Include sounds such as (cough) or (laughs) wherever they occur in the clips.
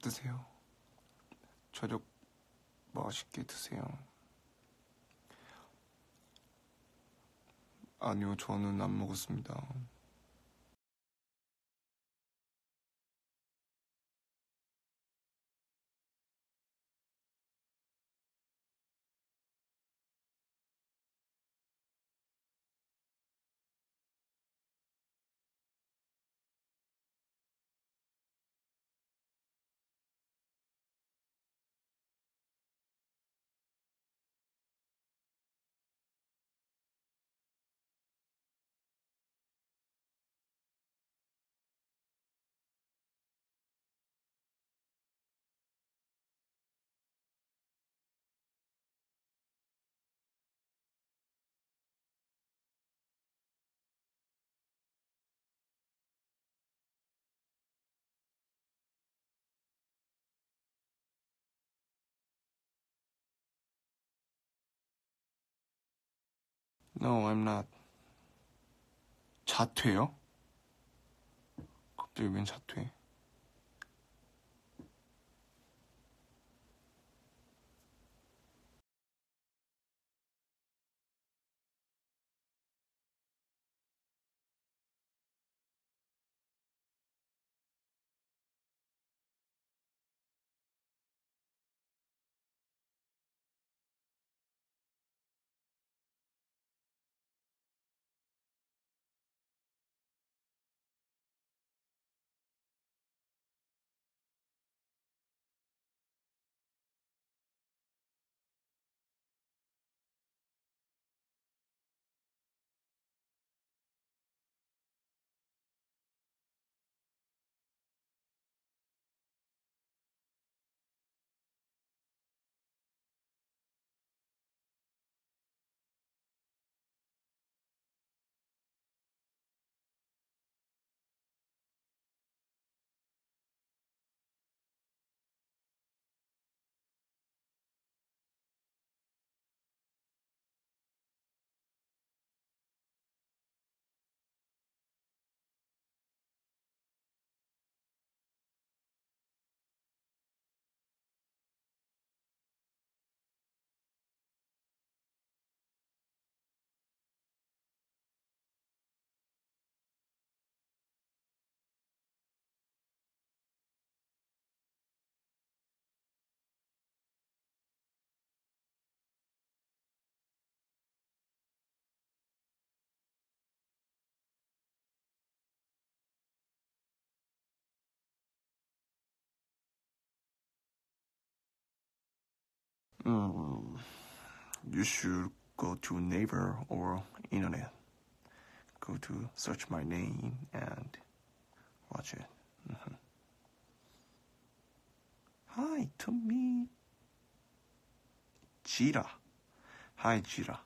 드세요. 저녁 맛있게 드세요. 아니요, 저는 안 먹었습니다. No, I'm not. 자퇴요? 갑자기 웬 자퇴? Um, you should go to neighbor or internet. Go to search my name and watch it. Mm-hmm. Hi, to me. Jira. Hi, Jira.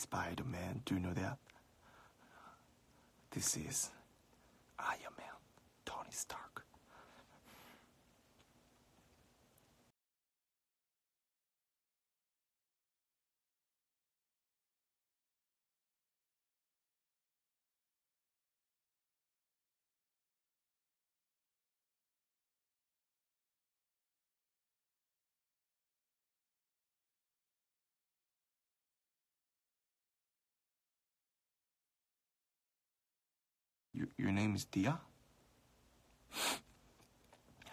라. Spider-Man, do you know that? This is Iron Man, Tony Stark. Your name is Dia?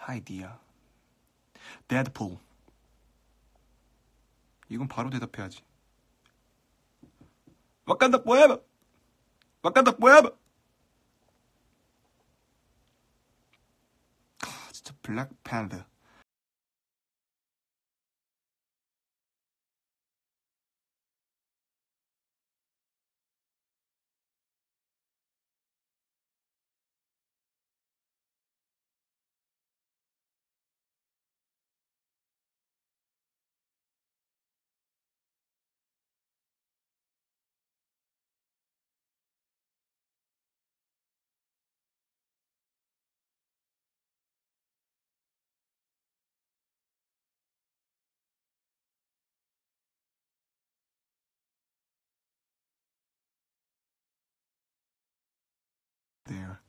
Hi, Dia. Deadpool. 이건 바로 대답해야지. 와칸다 포에버! 와칸다 포에버! 아, 진짜 블랙 팬더. There.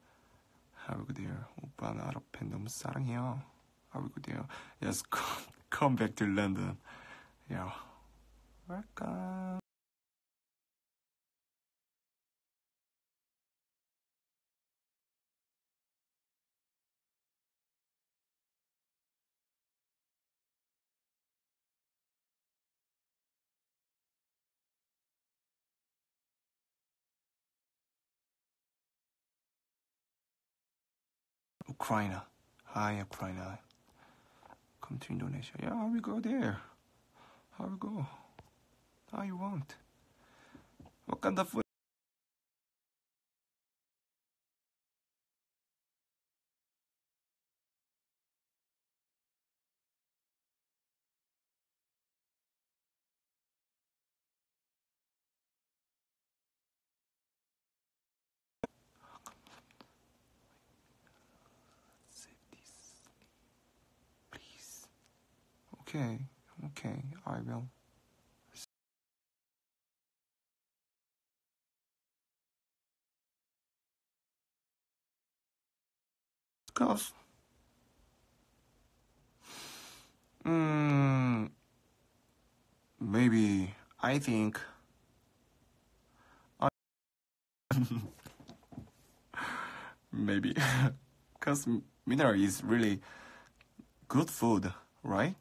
How we there? 오빠 나 아랍팬 너무 사랑해요. How we there? Yes, come, come back to London. Yeah. Welcome. Ukraine. Hi, Ukraine. Come to Indonesia. Yeah, how we go there? How we go? How you want? What kind of food? Okay, okay, I will. Cause, mm, maybe I think I (laughs) maybe because mineral is really good food, right?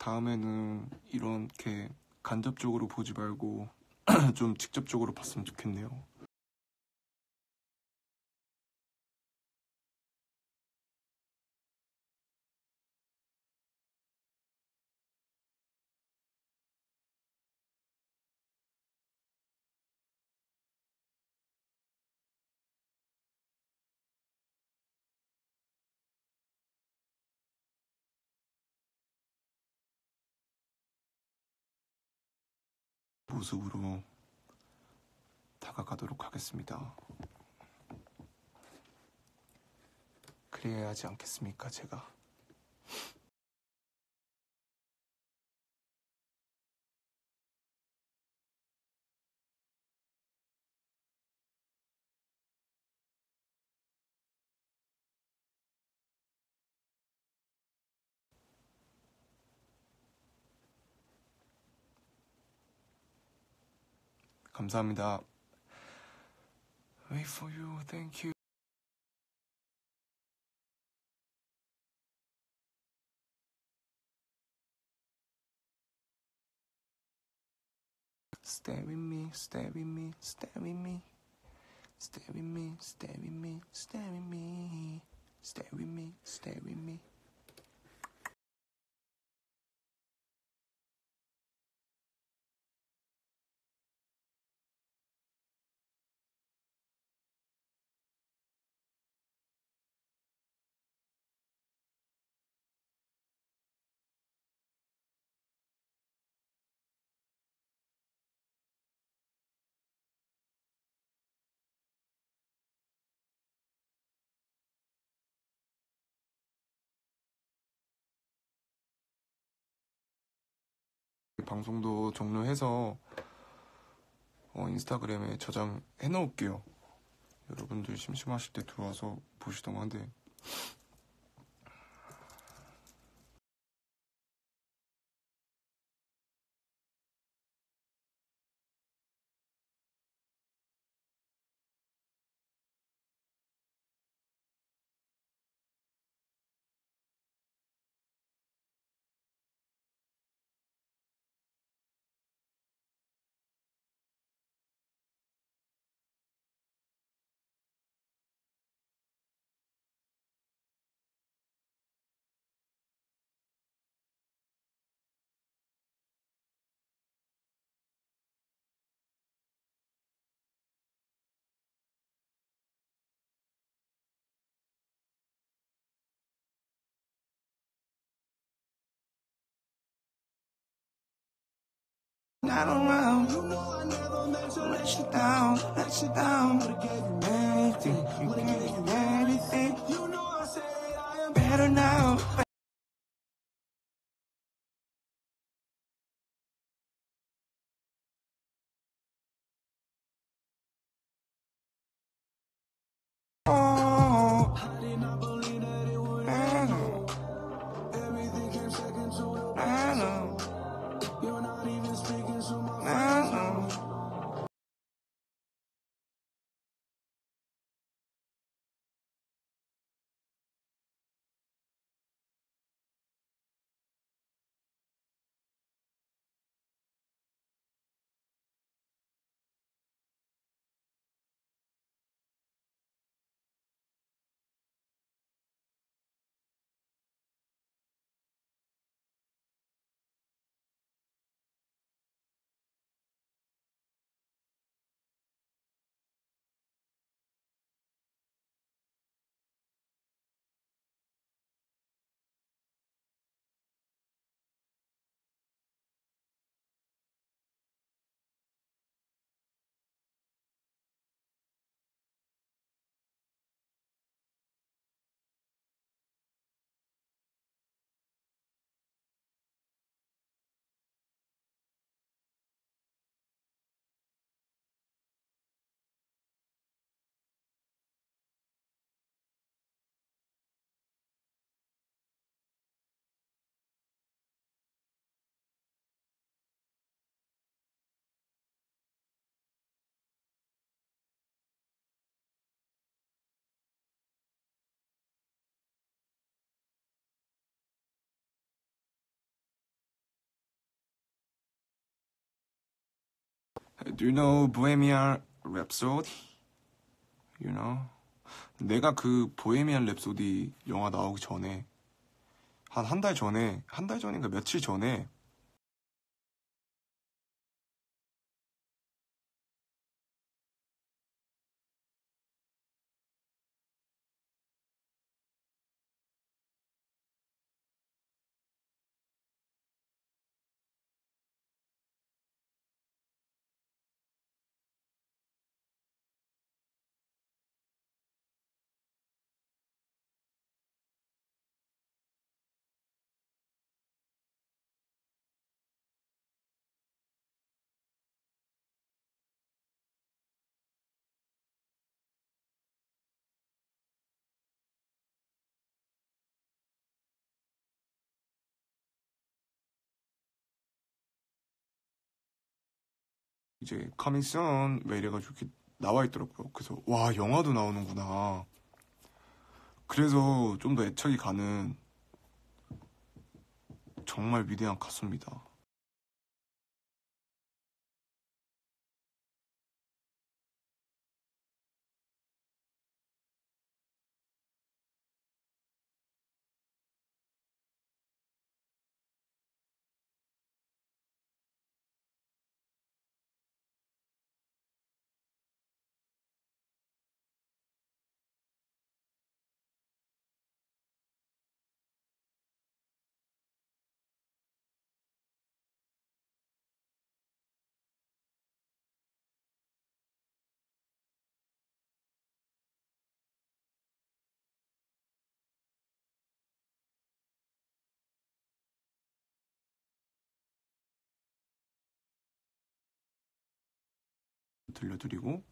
다음에는 이렇게 간접적으로 보지 말고 (clears throat) 좀 직접적으로 봤으면 좋겠네요. 모습으로 다가가도록 하겠습니다. 그래야 하지 않겠습니까, 제가? 감사합니다. Wait for you, thank you. Stay with me, stay with me, stay with me. Stay with me, stay with me, stay with me. Stay with me, stay with me. 방송도 종료해서 어, 인스타그램에 저장해 놓을게요. 여러분들 심심하실 때 들어와서 보시던가 한데 not around. You know I never meant to let you down, let you down. Anything, you can do anything. You know I said I am better now. Do you know Bohemian Rhapsody? You know? 내가 그 보헤미안 랩소디 영화 나오기 전에 한 한 달 전에 한 달 전인가 며칠 전에 이제 coming soon 왜 이래가지고 이렇게 나와 있더라고요. 그래서 와 영화도 나오는구나. 그래서 좀 더 애착이 가는 정말 위대한 가수입니다. 들려드리고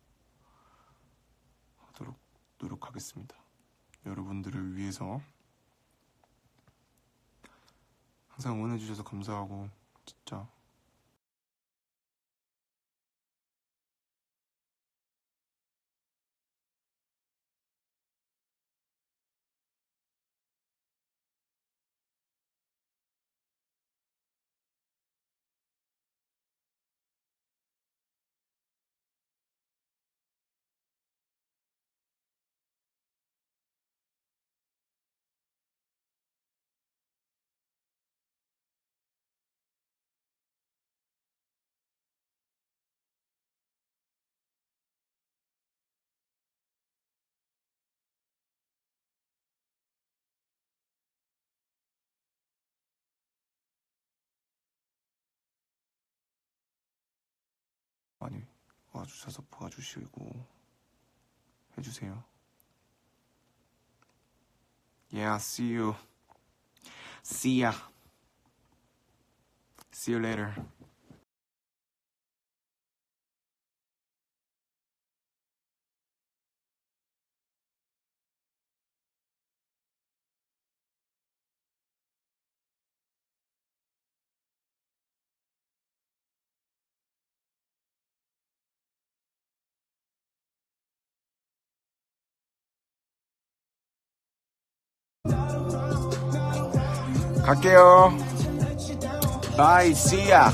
하도록 노력하겠습니다. 여러분들을 위해서 항상 응원해주셔서 감사하고 진짜 와주셔서 봐주시고 해주세요. Yeah, see you. See ya. See you later. 갈게요. See ya.